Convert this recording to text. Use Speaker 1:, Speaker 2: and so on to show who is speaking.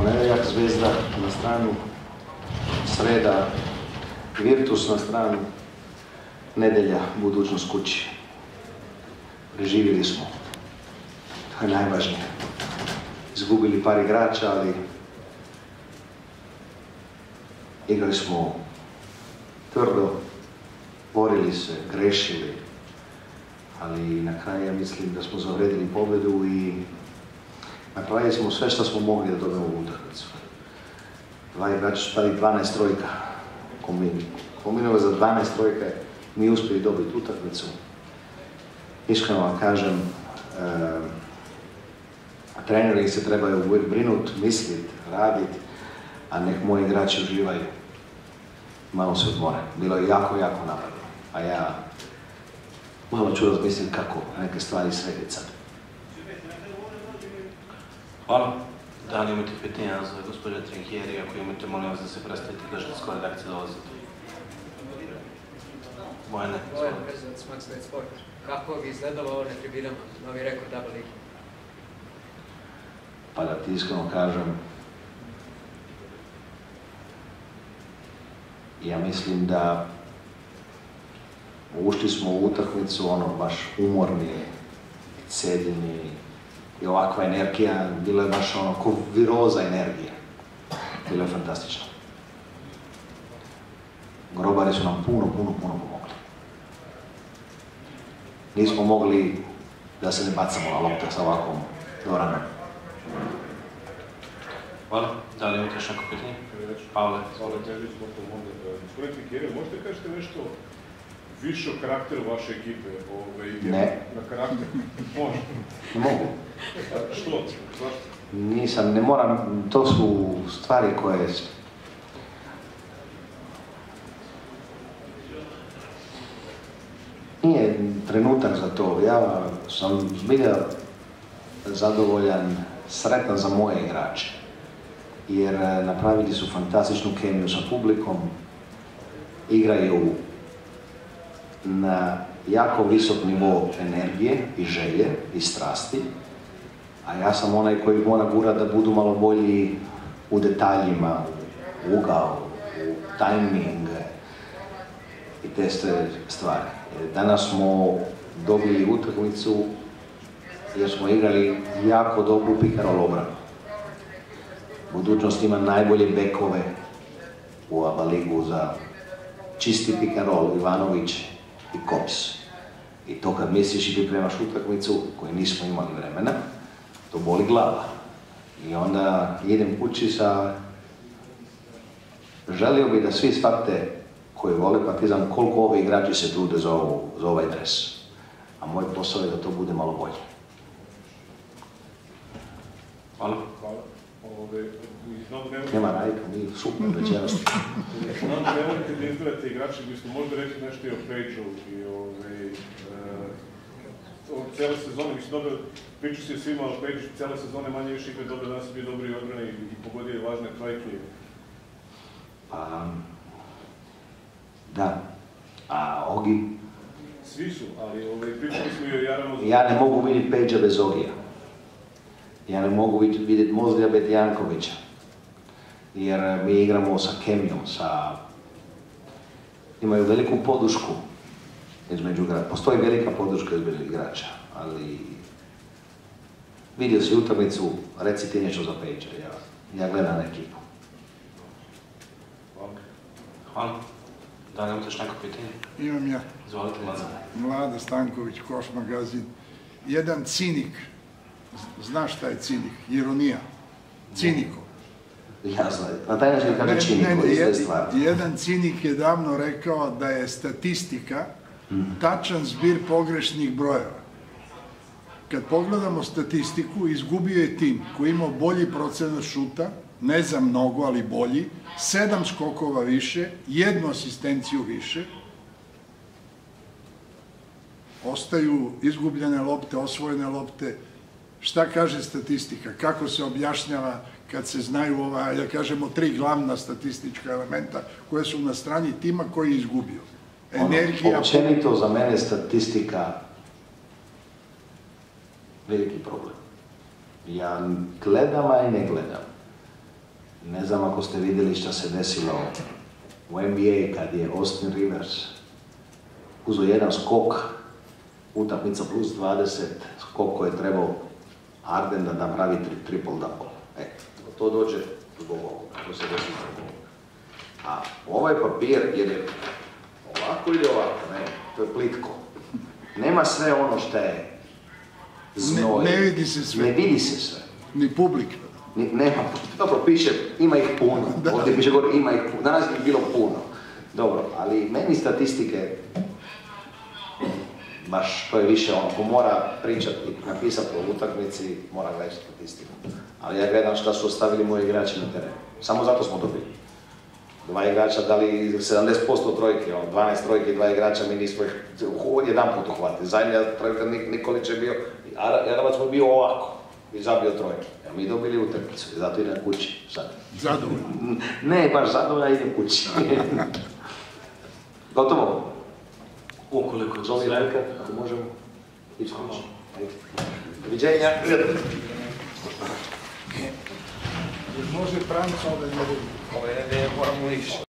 Speaker 1: Ponedjeljak Zvezda na stranu, sreda Virtus na stranu, nedelja budućnost kući. Preživjeli smo. To je najvažnije. Izgubili par igrača, ali igrali smo tvrdo, borili se, grešili, ali na kraju ja mislim da smo zavredili pobjedu i napravili smo sve što smo mogli da dobijemo u utakmicu. Dva igrača su stali 12 trojka, kombinova za 12 trojka mi uspjeli dobiti utakmicu. Iskreno vam kažem, e, treneri se trebaju uvijek brinut, mislit, radit, a nek moji igrači uživaju. Malo se odmore. Bilo je jako, jako napadno. A ja malo ću razmisliti kako neke stvari srediti sad.
Speaker 2: Hvala. Da li imate pitanja za gospodina Trinkjeri? Ako imate, molim vas da se predstavite da što skoro redakcije dolazite. Bojane.
Speaker 3: Sport. Kako bi izgledalo ovo na tribinama, novi rekord Double League?
Speaker 1: Pa da ti iskreno kažem, ja mislim da ušli smo u utakmicu ono baš umorni, cedini i ovakva energija, bila je baš ono ko viroza energije. Bilo je fantastično. Grobari su nam puno, puno, puno pomogli. Nismo mogli da se ne bacamo na lopte sa ovakvom doranom.
Speaker 2: Hvala. Da li imate još neko pitanje? Pavle.
Speaker 4: Hvala, Gospodin Fikirija, možete kažete nešto više o karakteru vaše ekipe? Ove,
Speaker 1: Ne.
Speaker 4: Na karakter? Može.
Speaker 1: Mogu.
Speaker 4: A što? Zašto?
Speaker 1: Nisam, ne moram, to su stvari koje... Nije trenutak za to. Ja sam zbilja zadovoljan, sretan za moje igrače. Jer eh, napravili su fantastičnu kemiju sa publikom, igraju na jako visok nivo energije i želje i strasti, a ja sam onaj koji mora gura da budu malo bolji u detaljima, u ugao, u tajming i te stvari. Danas smo dobili utakmicu jer smo igrali jako dobru pikarol obranu. Budućnost ima najbolje bekove u ABA ligu za čisti pikarol, Ivanović i Kops. I to kad misliš i pripremaš utakmicu koju nismo imali vremena, to boli glava. I onda idem kući sa... Želio bi da svi shvate koji vole partizan koliko ovi igrači se trude za, za ovaj dres. A moj posao je da to bude malo bolje.
Speaker 2: Hvala.
Speaker 4: Hvala. Ove, znam da ne
Speaker 1: Nema rajka, mi super večeras.
Speaker 4: Znam da ne volite da izgledate igrači, biste možda rekli nešto i o Pejđu i ove, uh, o cijele sezone, mislim dobro, priču si o svima, ali Pejđu cijele sezone manje više igra dobro, danas je bio dobri odbrane i, i pogodio je važne trojke.
Speaker 1: Pa, da. A Ogi,
Speaker 4: Svi su, ali ove, pričali smo i o Jaranu
Speaker 1: ja ne mogu vidjeti Peđa bez Ogija. Ja ne mogu vidjeti Mozlija bez Jankovića. Jer mi igramo sa kemijom, sa... Imaju veliku podušku između igrača. Postoji velika poduška između igrača, ali... Vidio si utakmicu, reci ti nešto za Peđa. Ja, ja gledam ekipu.
Speaker 4: Hvala.
Speaker 2: Da li imate neko pitanje?
Speaker 5: Imam ja,
Speaker 2: Izvolite, Mladen.
Speaker 5: Mlada Stanković, Koš magazin. Jedan cinik, znaš šta je cinik? Ironija. Ciniko.
Speaker 1: Ja znam, na taj način kada
Speaker 5: ne,
Speaker 1: koji iste stvari.
Speaker 5: jedan cinik je davno rekao da je statistika tačan zbir pogrešnih brojeva. Kad pogledamo statistiku, izgubio je tim koji je imao bolji procenat šuta, ne za mnogo, ali bolji, sedam skokova više, jednu asistenciju više, ostaju izgubljene lopte, osvojene lopte. Šta kaže statistika? Kako se objašnjava kad se znaju ova, da kažemo, tri glavna statistička elementa koje su na strani tima koji je izgubio? Energija,
Speaker 1: Ono, općenito za mene statistika veliki problem. Ja gledam, a i ne gledam. Ne znam ako ste vidjeli što se desilo u NBA kad je Austin Rivers uzeo jedan skok, utakmica plus 20, skok koji je trebao Harden da napravi tri, triple double. E, to dođe zbog ovoga, to se desi zbog ovoga. A ovaj papir, jer je ovako ili ovako, ne, to je plitko. Nema sve ono što je znoj.
Speaker 5: Ne- ne vidi se sve.
Speaker 1: Ne vidi se sve.
Speaker 5: Ni publika.
Speaker 1: Ni- Nema, dobro, piše, ima ih puno.
Speaker 5: Da.
Speaker 1: Ovdje piše gore, ima ih puno. Danas bi bilo puno. Dobro, ali meni statistike, baš to je više ono, ko mora pričati, napisati o utakmici, mora gledati statistiku. Ali ja gledam šta su ostavili moji igrači na terenu. Samo zato smo dobili. Dva igrača dali 70% trojke, ono, 12 trojke i dva igrača, mi nismo ih jedan put uhvatili. Zadnja trojka Nik- Nikolić je bio, Ara- Jaravac mu je bio ovako i zabio trojke. Evo mi dobili utakmicu i zato idem kući sad.
Speaker 5: Zadovoljno.
Speaker 1: Ne, baš zadovoljno idem kući. Gotovo?
Speaker 2: Ukoliko je to
Speaker 1: Zoli
Speaker 2: sve,
Speaker 1: Velika, ako možemo ići kući. Ajde. Doviđenja.
Speaker 5: Može Franca ove nedelje.
Speaker 3: Ove nedelje moramo ići.